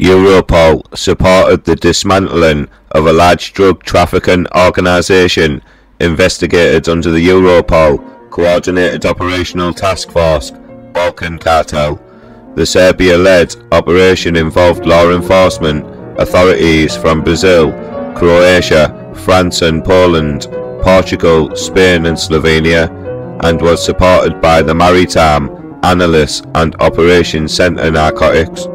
Europol supported the dismantling of a large drug trafficking organisation investigated under the Europol Coordinated Operational Task Force Balkan Cartel. The Serbia-led operation involved law enforcement authorities from Brazil, Croatia, France and Poland, Portugal, Spain and Slovenia, and was supported by the Maritime, Analysis and Operations Centre Narcotics.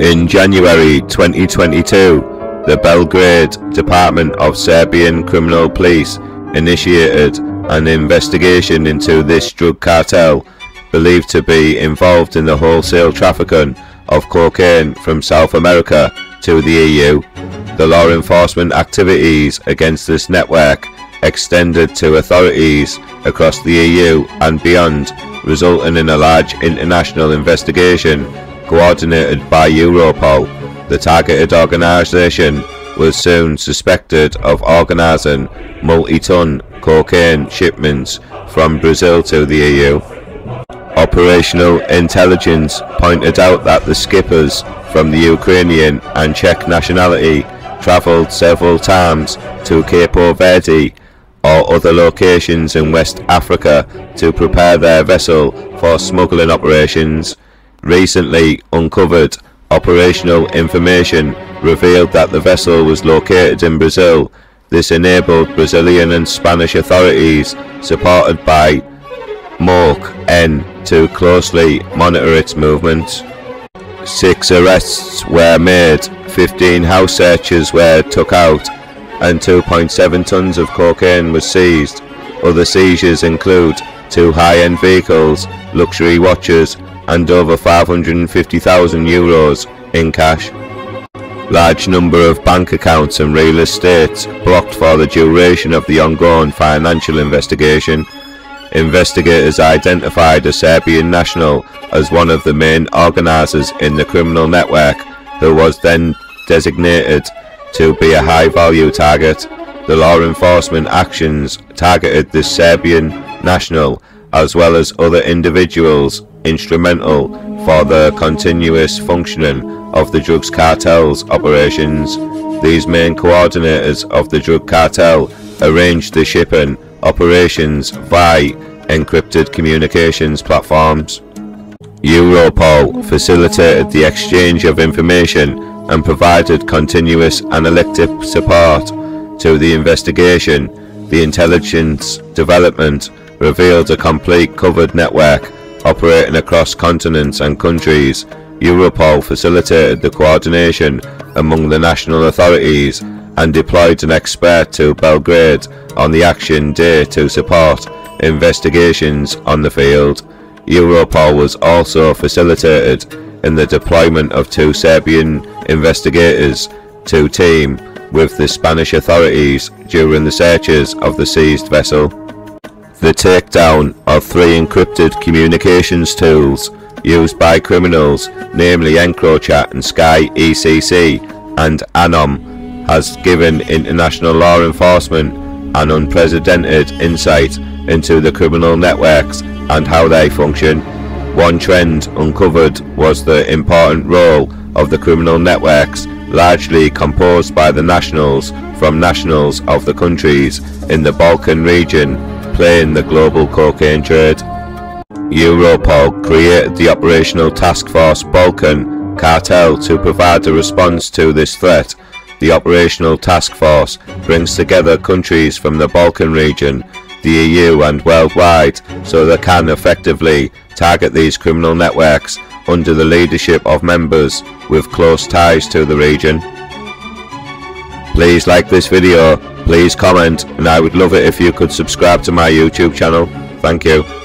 In January 2022, the Belgrade Department of Serbian Criminal Police initiated an investigation into this drug cartel believed to be involved in the wholesale trafficking of cocaine from South America to the EU. The law enforcement activities against this network extended to authorities across the EU and beyond, resulting in a large international investigation coordinated by Europol. The targeted organisation was soon suspected of organising multi-ton cocaine shipments from Brazil to the EU. Operational intelligence pointed out that the skippers from the Ukrainian and Czech nationality travelled several times to Cape Verde or other locations in West Africa to prepare their vessel for smuggling operations. Recently uncovered operational information revealed that the vessel was located in Brazil. This enabled Brazilian and Spanish authorities, supported by MAOC-N, to closely monitor its movements. Six arrests were made, 15 house searches were took out, and 2.7 tons of cocaine was seized. Other seizures include two high-end vehicles, luxury watches, and over 550,000 euros in cash. Large number of bank accounts and real estates blocked for the duration of the ongoing financial investigation. Investigators identified a Serbian national as one of the main organisers in the criminal network who was then designated to be a high value target. The law enforcement actions targeted this Serbian national as well as other individuals instrumental for the continuous functioning of the drugs cartel's operations. These main coordinators of the drug cartel arranged the shipping operations via encrypted communications platforms. Europol facilitated the exchange of information and provided continuous analytic support to the investigation. The intelligence development revealed a complete covered network operating across continents and countries, Europol facilitated the coordination among the national authorities and deployed an expert to Belgrade on the action day to support investigations on the field. Europol was also facilitated in the deployment of two Serbian investigators to team with the Spanish authorities during the searches of the seized vessel the takedown of three encrypted communications tools used by criminals, namely EncroChat and Sky ECC and Anom, has given international law enforcement an unprecedented insight into the criminal networks and how they function. One trend uncovered was the important role of the criminal networks, largely composed by the nationals from nationals of the countries in the Balkan region play in the global cocaine trade. Europol created the Operational Task Force Balkan Cartel to provide a response to this threat. The Operational Task Force brings together countries from the Balkan region, the EU and worldwide so they can effectively target these criminal networks under the leadership of members with close ties to the region. Please like this video, please comment, and I would love it if you could subscribe to my YouTube channel. Thank you.